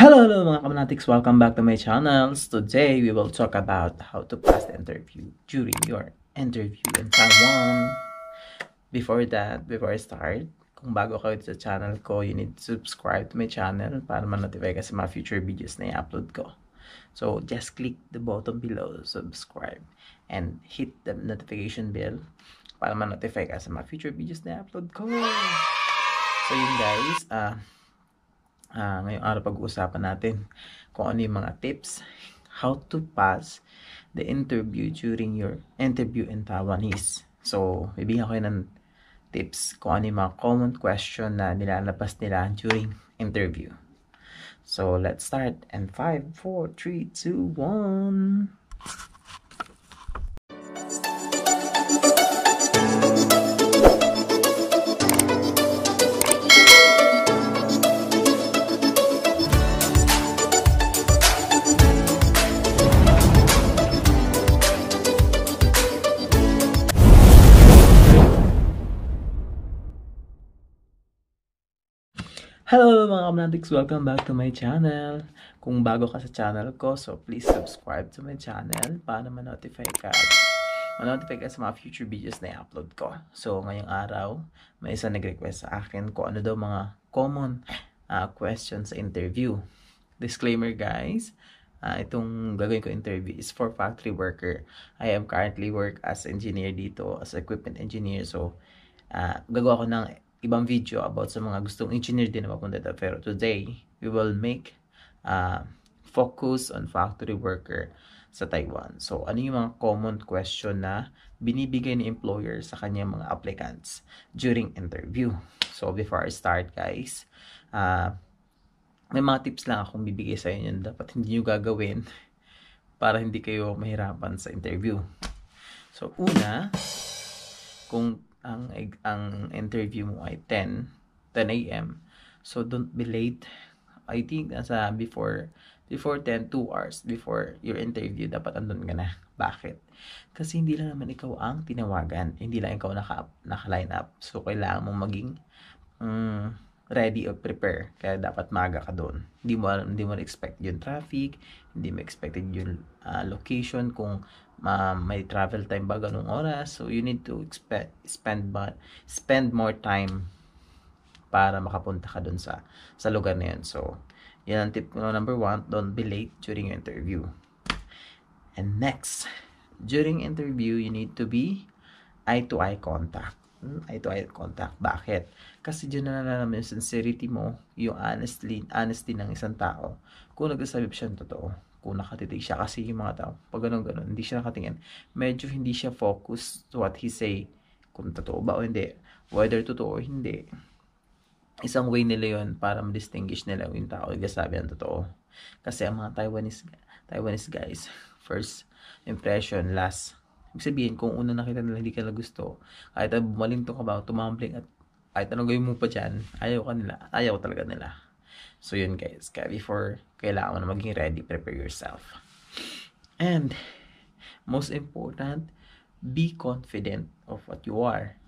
Hello, hello mga kamanatics! Welcome back to my channels. Today, we will talk about how to pass the interview during your interview in Taiwan. Before that, before I start, kung bago kayo sa channel ko, you need to subscribe to my channel para ma-notify ka sa mga future videos na i-upload ko. So, just click the button below, subscribe, and hit the notification bell para ma-notify ka sa mga future videos na i-upload ko. So, yun guys, ah, uh, uh, ngayong araw pag-uusapan natin kung ano yung mga tips how to pass the interview during your interview in Taiwanese. So, bibigyan ko ng tips kung ano yung mga common question na nilalabas nila during interview. So, let's start. And 5, 4, 3, 2, 1... Mga kamnatics! Welcome back to my channel. Kung bago ka sa channel ko, so please subscribe to my channel para ma-notify ka at ma-notify ka sa mga future videos na i-upload ko. So ngayong araw, may isa nag-request sa akin kung ano daw mga common uh, questions sa interview. Disclaimer guys, uh, itong gagawin ko interview is for factory worker. I am currently work as engineer dito, as equipment engineer. So uh, gagawa ko ng ibang video about sa mga gustong engineer din na mapunta dito. Pero today, we will make uh, focus on factory worker sa Taiwan. So, ano yung mga common question na binibigay ni employer sa kanyang mga applicants during interview? So, before I start guys, uh, may mga tips lang akong bibigay sa inyo dapat hindi nyo gagawin para hindi kayo mahirapan sa interview. So, una, kung ang ang interview mo ay 10 10 a.m. So don't be late. I think nasa before before 10 2 hours before your interview dapat andun ka na. Bakit? Kasi hindi lang naman ikaw ang tinawagan. Hindi lang ikaw naka naka-line up. So kailangan mong maging um, ready or prepare. Kaya dapat maga ka doon. Hindi mo hindi mo expect yung traffic, hindi mo expected yung uh, location kung uh, may travel time ba ganung oras. So you need to expect spend but spend more time para makapunta ka dun sa sa lugar na yun. So yan ang tip ko number one, don't be late during your interview. And next, during interview, you need to be eye-to-eye -eye contact. Hmm, eye-to-eye -eye contact. Bakit? Kasi dyan na nalalaman yung sincerity mo, yung honesty, honesty ng isang tao. Kung nagsasabi siya ng totoo kung nakatitig siya. Kasi yung mga tao pag ganun ganun hindi siya nakatingin. Medyo hindi siya focus to what he say kung totoo ba o hindi. Whether totoo o hindi isang way nila yon para ma-distinguish nila yung tao nagsasabi ng totoo. Kasi ang mga Taiwanese Taiwanese guys first impression last ibig sabihin kung una nakita nila hindi ka na gusto kahit bumalinto ka ba tumambling at kahit anong gawin mo pa dyan ayaw ka nila ayaw talaga nila So, yun guys. Kaya before, kailangan mo na maging ready, prepare yourself. And, most important, be confident of what you are.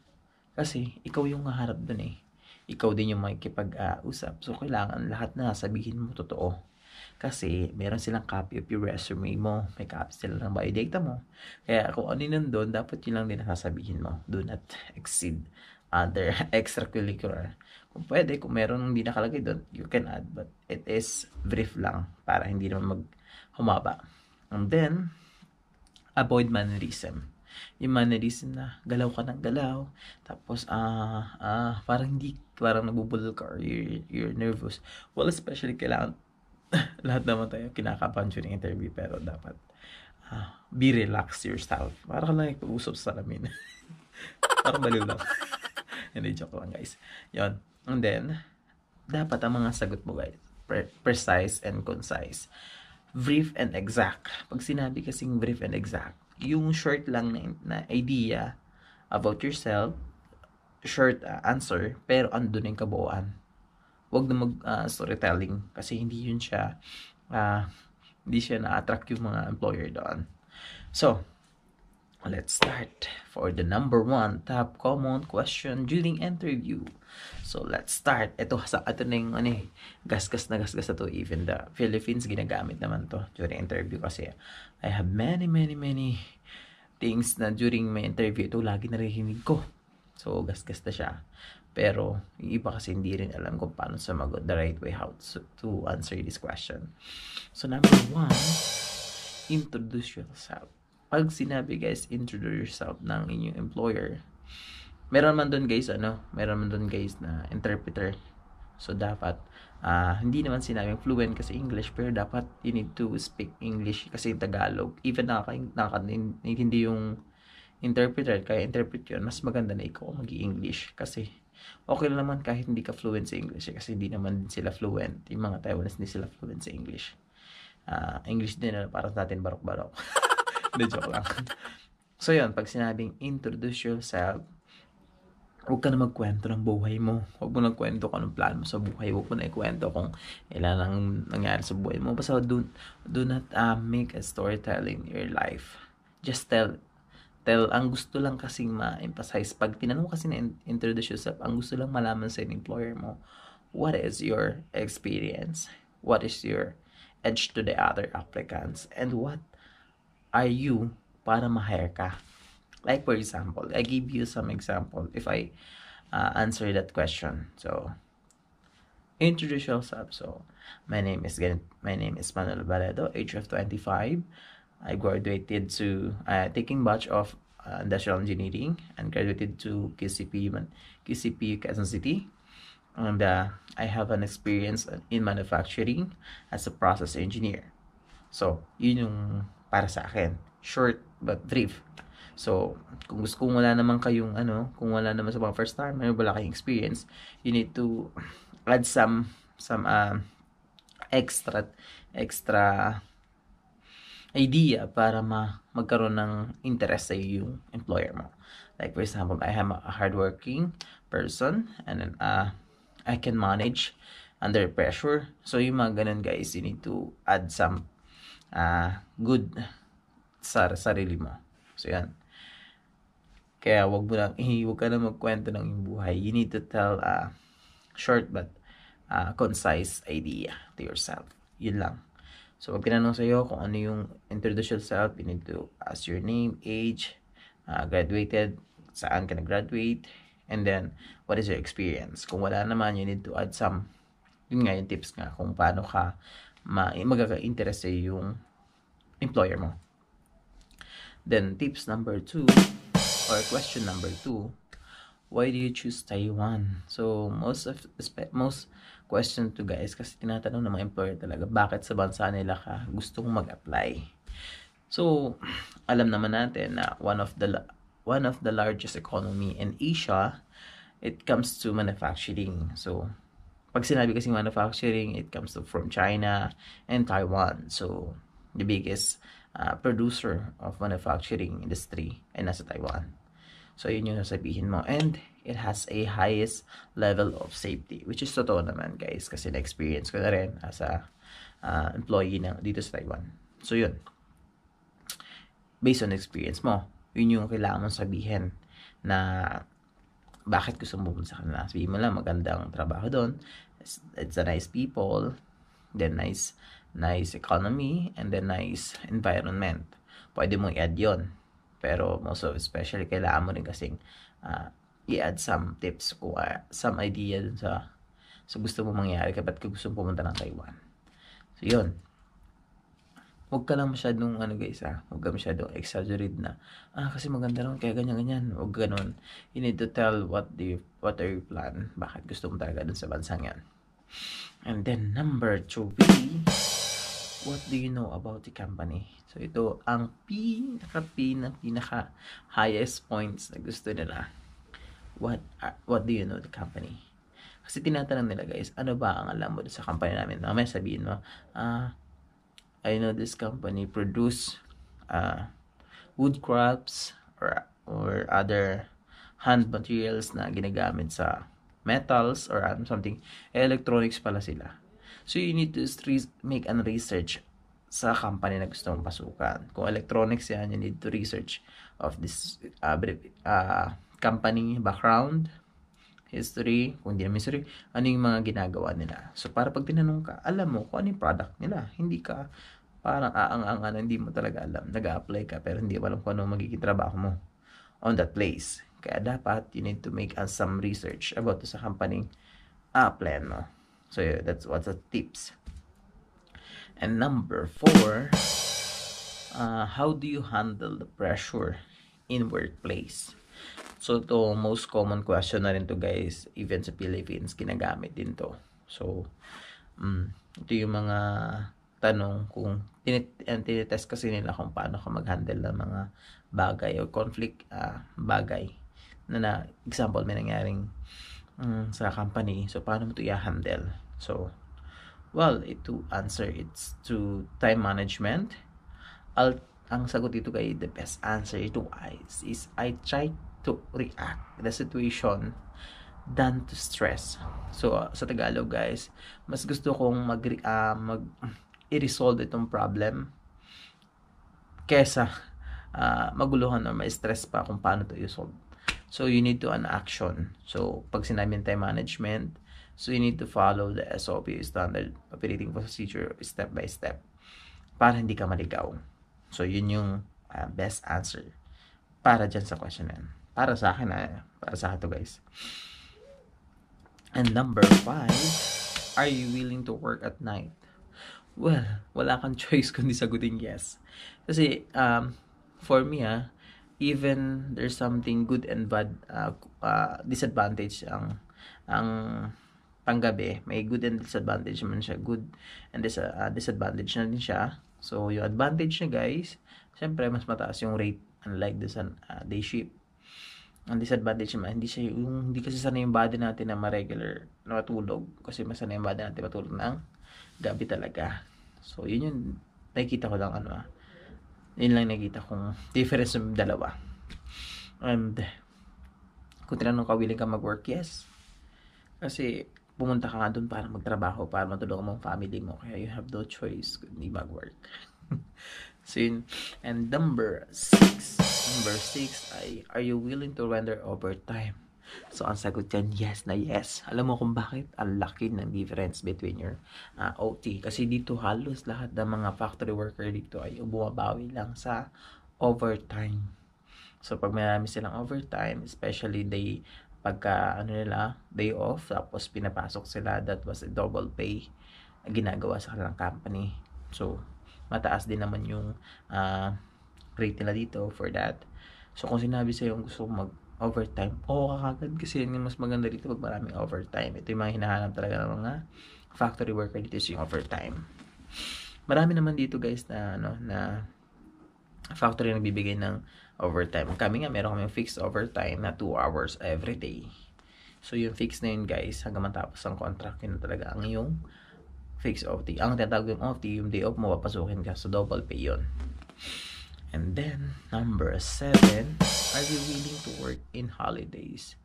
Kasi, ikaw yung haharap dun eh. Ikaw din yung makikipag-usap. So, kailangan lahat na sabihin mo totoo. Kasi, meron silang copy of your resume mo. May copy sila ng biodata mo. Kaya, kung ano yun nandun, dapat yun lang din nasasabihin mo. Do not exceed other extracurricular. Kung pwede, kung meron hindi nakalagay doon, you can add. But it is brief lang para hindi naman mag humaba. And then, avoid mannerism. Yung mannerism na galaw ka ng galaw, tapos ah uh, uh, parang hindi parang nabubulol ka or you're, you're nervous. Well, especially kailangan lahat naman tayo kinakabahan during interview pero dapat uh, be relaxed yourself. Para ka lang ipag-usap sa salamin. parang baliw lang. Hindi, joke lang guys. Yon And then, dapat ang mga sagot mo guys, pre precise and concise. Brief and exact. Pag sinabi kasing brief and exact, yung short lang na, na idea about yourself, short uh, answer, pero andun yung kabuuan. Huwag na mag uh, storytelling kasi hindi yun siya uh, hindi siya na-attract yung mga employer doon. So, let's start for the number one top common question during interview. So, let's start. Ito, sa, ito na yung, ano eh, gasgas na gasgas na to. Even the Philippines, ginagamit naman to during interview kasi I have many, many, many things na during my interview, ito lagi narinig ko. So, gasgas na siya. Pero, yung iba kasi hindi rin alam kung paano sumagot the right way how to, to answer this question. So, number one, introduce yourself pag sinabi guys, introduce yourself ng inyong employer, meron man doon guys, ano, meron man doon guys na interpreter. So, dapat, uh, hindi naman sinabing fluent kasi English, pero dapat you need to speak English kasi Tagalog. Even nakakaintindi yung interpreter, kaya interpret yun, mas maganda na ikaw mag english Kasi, okay lang naman kahit hindi ka fluent sa English eh, kasi hindi naman sila fluent. Yung mga Taiwanese hindi sila fluent sa English. Uh, English din na para sa atin barok-barok. Hindi, joke lang. So, yun, pag sinabing introduce yourself, huwag ka na magkwento ng buhay mo. Huwag mo nang kwento kung anong plan mo sa buhay. Huwag mo na ikwento kung ilan ang nangyari sa buhay mo. Basta do, do not uh, make a storytelling in your life. Just tell tell, ang gusto lang kasing ma-emphasize, pag tinanong kasi na introduce yourself, ang gusto lang malaman sa employer mo, what is your experience? What is your edge to the other applicants? And what are you para ma-hire ka? Like for example, I give you some example if I uh, answer that question. So, introduce yourself. So, my name is my name is Manuel Barredo, age of 25. I graduated to uh, taking batch of uh, industrial engineering and graduated to QCP QCP Quezon City. And uh, I have an experience in manufacturing as a process engineer. So, yun yung para sa akin. Short but brief. So, kung gusto kung wala naman kayong ano, kung wala naman sa mga first time, may wala kayong experience, you need to add some some uh, extra extra idea para ma magkaroon ng interest sa yung employer mo. Like for example, I am a hardworking person and then uh, I can manage under pressure. So yung mga ganun guys, you need to add some uh, good sa sarili mo. So, yan. Kaya wag mo lang, eh, wag ka na magkwento ng iyong buhay. You need to tell a uh, short but uh, concise idea to yourself. Yun lang. So, pag tinanong sa'yo kung ano yung introduce yourself, you need to ask your name, age, uh, graduated, saan ka nag-graduate, and then, what is your experience? Kung wala naman, you need to add some, yun nga yung tips nga, kung paano ka magkaka-interest sa yung employer mo. Then, tips number two, or question number two, why do you choose Taiwan? So, most of most question to guys, kasi tinatanong ng mga employer talaga, bakit sa bansa nila ka gustong mag-apply? So, alam naman natin na one of the one of the largest economy in Asia, it comes to manufacturing. So, pag sinabi kasi manufacturing, it comes to from China and Taiwan. So, the biggest uh, producer of manufacturing industry ay nasa Taiwan. So, yun yung sasabihin mo. And, it has a highest level of safety. Which is totoo naman, guys. Kasi na-experience ko na rin as a uh, employee na dito sa Taiwan. So, yun. Based on experience mo, yun yung kailangan mong sabihin na bakit gusto mo pumunta sa kanila. Sabihin mo lang, magandang trabaho doon. It's, it's a nice people. Then nice, nice economy. And then nice environment. Pwede mong i-add yun. Pero most of especially, kailangan mo rin kasing uh, i-add some tips o uh, some idea dun sa, sa gusto mo mangyari kapag gusto mo pumunta ng Taiwan. So, yun Huwag ka lang masyadong, ano guys ah, huwag ka masyadong exaggerate na, ah, kasi maganda naman, kaya ganyan-ganyan. Huwag ganun. You need to tell what you, what are your plan, bakit gusto mo talaga dun sa bansang yan. And then, number two, what do you know about the company? So, ito ang pinaka, pinaka, pinaka highest points na gusto nila. What, uh, what do you know the company? Kasi tinatanong nila guys, ano ba ang alam mo sa company namin? Mamaya sabihin mo, ah, I know this company produce uh, wood crafts or, or other hand materials na ginagamit sa metals or um, something. Electronics pala sila. So, you need to make an research sa company na gusto mong pasukan. Kung electronics yan, you need to research of this uh, uh, company background, history, kung hindi naman history, ano yung mga ginagawa nila. So, para pag tinanong ka, alam mo kung ano yung product nila. Hindi ka parang aang-ang ano, hindi mo talaga alam. Nag-apply ka, pero hindi mo alam kung ano magiging trabaho mo on that place. Kaya dapat, you need to make uh, some research about sa company uh, plan mo. So, yeah, that's what's the tips. And number four, uh, how do you handle the pressure in workplace? So, to most common question na rin to guys, even sa Philippines, ginagamit din to. So, um, ito yung mga tanong kung tinit tinitest kasi nila kung paano ka mag-handle ng mga bagay o conflict uh, bagay na na example may nangyaring um, sa company. So paano mo to i-handle? So well it to answer it's to time management. I'll, ang sagot dito kay the best answer ito is, is I try to react the situation than to stress so uh, sa Tagalog guys mas gusto kong mag uh, mag i-resolve itong problem kesa uh, maguluhan or ma-stress pa kung paano to i-solve So, you need to an action. So, pag sinabi time management, so you need to follow the SOP, standard operating procedure, step by step, para hindi ka maligaw. So, yun yung uh, best answer para dyan sa question na Para sa akin, uh, para sa akin to guys. And number five, are you willing to work at night? Well, wala kang choice kundi sagutin yes. Kasi, um, for me ah, even there's something good and bad uh, uh, disadvantage ang ang panggabi may good and disadvantage man siya good and dis uh, disadvantage na din siya so yung advantage niya guys syempre mas mataas yung rate unlike this uh, day shift ang disadvantage naman hindi siya yung hindi kasi sanay yung body natin na ma-regular na matulog kasi masanay yung body natin matulog ng gabi talaga so yun yung nakikita ko lang ano ah yun lang nakita kong difference ng dalawa. And, kung tinanong ka, willing ka mag-work, yes. Kasi, pumunta ka nga doon para magtrabaho, para matulungan mo ang family mo. Kaya you have no choice kundi mag-work. so, yun. And number six. Number six ay, are you willing to render overtime? So, ang sagot dyan, yes na yes. Alam mo kung bakit? Ang laki ng difference between your uh, ah, OT. Kasi dito halos lahat ng mga factory worker dito ay bumabawi lang sa overtime. So, pag marami silang overtime, especially day, pagka, ano nila, day off, tapos pinapasok sila, that was a double pay ginagawa sa kanilang company. So, mataas din naman yung uh, rate nila dito for that. So, kung sinabi sa'yo gusto mag overtime. Oo, kakagad kasi yun yung mas maganda dito pag maraming overtime. Ito yung mga hinahanap talaga ng mga factory worker dito yung overtime. Marami naman dito guys na ano na factory na nagbibigay ng overtime. Kami nga meron kami fixed overtime na 2 hours every day. So yung fixed na yun guys, hanggang matapos ang contract yun talaga ang yung fixed OT. Ang tinatawag yung OT, yung day off mo, papasukin ka. So double pay yun. And then, number seven, are you willing to work in holidays?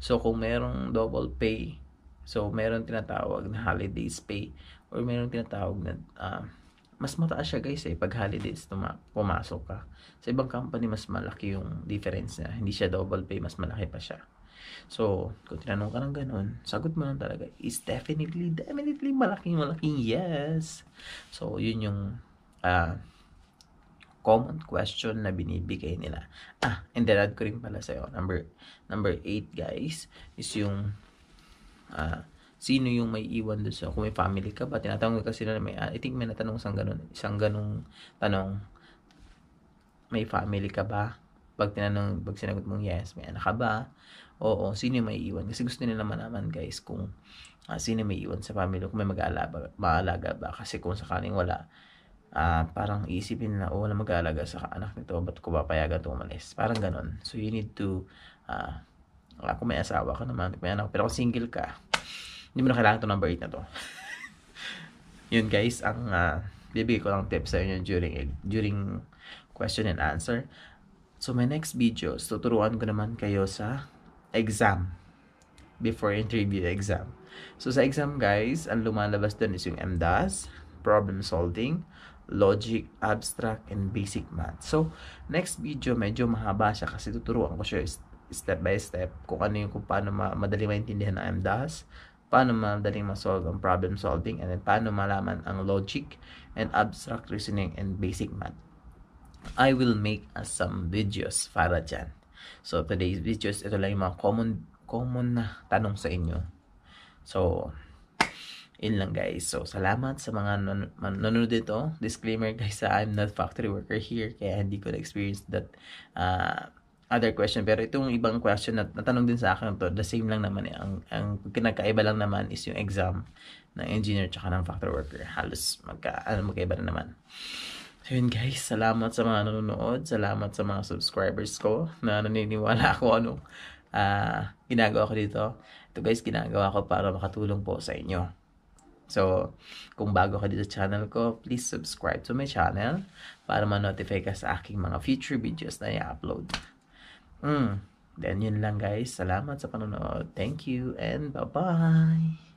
So, kung merong double pay, so meron tinatawag na holidays pay, or meron tinatawag na, uh, mas mataas siya guys eh, pag holidays tuma- pumasok ka. Sa ibang company, mas malaki yung difference niya. Hindi siya double pay, mas malaki pa siya. So, kung tinanong ka ng ganun, sagot mo lang talaga is definitely, definitely malaking malaking yes. So, yun yung uh, common question na binibigay nila. Ah, and then add ko rin pala sa'yo. Number, number 8 guys, is yung uh, sino yung may iwan doon sa, kung may family ka ba, tinatanong kasi na may, uh, I think may natanong isang ganun, isang ganung tanong, may family ka ba? Pag tinanong, pag sinagot mong yes, may anak ka ba? Oo, sino may iwan? Kasi gusto nila naman guys kung uh, sino may iwan sa family, kung may mag-aalaga, maalaga ba? Kasi kung sakaling wala, uh, parang isipin na, oh, wala mag-aalaga sa anak nito, ba't ko ba payagan ito umalis? Parang ganon. So, you need to, uh, kung may asawa ka naman, may anak, pero kung single ka, hindi mo na kailangan ito number 8 na to. Yun guys, ang uh, bibigay ko lang tips sa inyo during, during question and answer. So, my next videos, tuturuan ko naman kayo sa exam before interview exam. So, sa exam guys, ang lumalabas dun is yung MDAS, problem solving, logic, abstract, and basic math. So, next video, medyo mahaba siya kasi tuturuan ko siya step by step kung ano yung kung paano ma madali maintindihan ang MDAS, paano madaling ma-solve ang problem solving, and then paano malaman ang logic and abstract reasoning and basic math. I will make uh, some videos para dyan. So, today's videos, ito lang yung mga common, common na tanong sa inyo. So, yun lang guys. So, salamat sa mga nan nanonood dito. Disclaimer guys, I'm not factory worker here. Kaya hindi ko na-experience that uh, other question. Pero itong ibang question na natanong din sa akin to, the same lang naman. Eh. Ang, ang pinagkaiba lang naman is yung exam ng engineer tsaka ng factory worker. Halos magka, ano, magkaiba na naman. So yun guys, salamat sa mga nanonood. Salamat sa mga subscribers ko na naniniwala ako anong uh, ginagawa ko dito. Ito guys, ginagawa ko para makatulong po sa inyo. So, kung bago ka dito sa channel ko, please subscribe to my channel para ma-notify ka sa aking mga future videos na i-upload. Mm. Then, yun lang guys. Salamat sa panonood. Thank you and bye-bye!